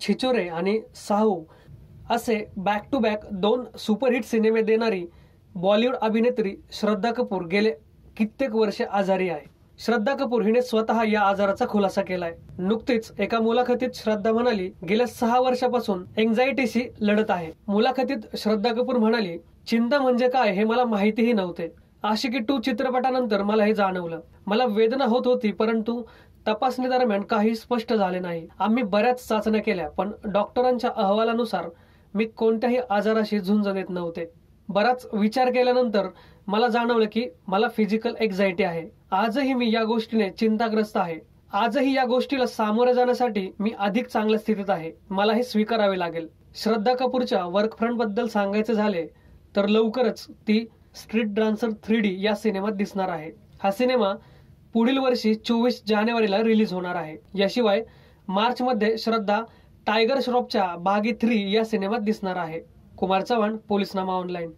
छिचोरे आणि साहू असे back to back दोन सुपरहिट सिनेमे देणारी बॉलिवूड अभिनेत्री श्रद्धा कपूर गेले कित्येक वर्षे आजारी आहे. श्रद्धा कपूर हिने स्वतः या आजाराचा खुलासा केलाय. नुकतीच एका मुलाखतीत श्रद्धा म्हणाली गेल्या सहा वर्षापासून एन्झायटीशी लढत आहे. मुलाखतीत श्रद्धा कपूर म्हणाली चिंता म्हणजे काय हे मला माहितीही नव्हते. आशिकी टू चित्रपटानंतर मला हे जाणवलं. मला वेदना होत होती परंतु तपासणी दरम्यान काही स्पष्ट झाले नाही. आम्ही बऱ्याच चाचण्या केल्या पण डॉक्टरांच्या अहवालानुसार मी कोणत्याही आजाराशी झुंज देत नव्हते. बराच विचार केल्यानंतर मला जाणवलं की मला फिजिकल एक्झायटी आहे. आजही मी या गोष्टीने चिंताग्रस्त आहे. आजही या गोष्टीला सामोरे जाण्यासाठी मी अधिक चांगल्या स्थितीत आहे. मला हे स्वीकारावे लागेल. श्रद्धा कपूरच्या वर्क फ्रंटबद्दल सांगायचे झाले तर लवकरच ती स्ट्रीट डान्सर थ्री डी या सिनेमात दिसणार आहे. हा सिनेमा पुढील वर्षी चोवीस जानेवारीला रिलीज होणार आहे. याशिवाय मार्चमध्ये श्रद्धा टायगर श्रॉफच्या बागी थ्री या सिनेमात दिसणार आहे. कुमार चव्हाण पोलीसनामा ऑनलाईन.